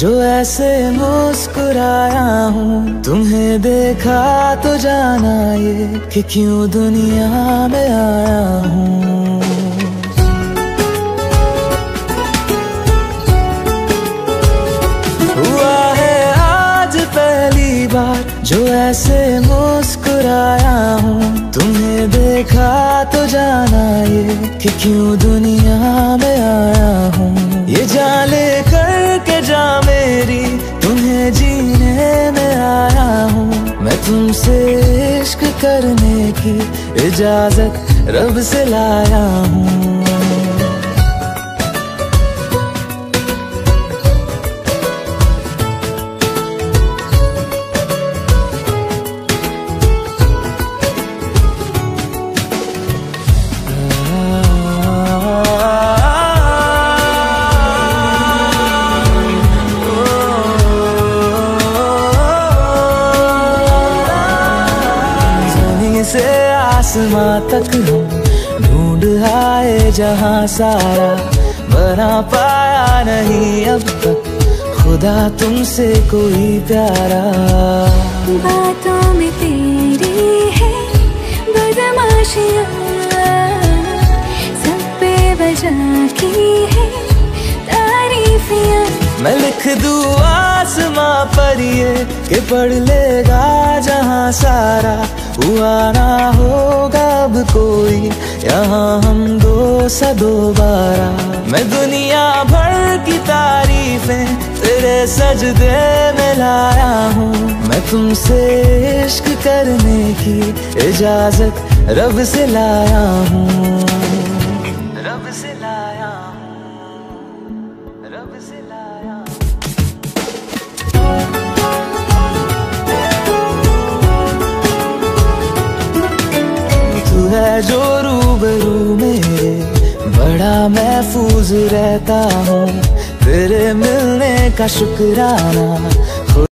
जो ऐसे मुस्कुराया हूँ। तुम्हें देखा तो जाना ये कि क्यों दुनिया में आया हूँ। हुआ है आज पहली बार जो ऐसे मुस्कुराया हूँ। तुम्हें देखा तो जाना ये कि क्यों दुनिया में आया हूँ। ये जाले तुमसे इश्क करने की इजाज़त रब से लाया हूँ। से आसमां तक हम ढूंढ आए जहाँ सारा बना पाया नहीं अब तक। खुदा तुमसे कोई प्यारा। बातों में तेरी है बदमाशियाँ सब पे वजह की है तारीफियाँ। मैं लिख दू आसमां पर ये कि पढ़ लेगा जहाँ सारा हुआ ना होगा अब कोई। यहाँ हम दो सा दोबारा। मैं दुनिया भर की तारीफें तेरे सजदे में लाया हूँ। मैं तुमसे इश्क करने की इजाज़त रब से लाया हूँ। रब से लाया हूँ। रब से लाया है जो रूबरू मेरे बड़ा महफूज रहता हूँ। तेरे मिलने का शुक्राना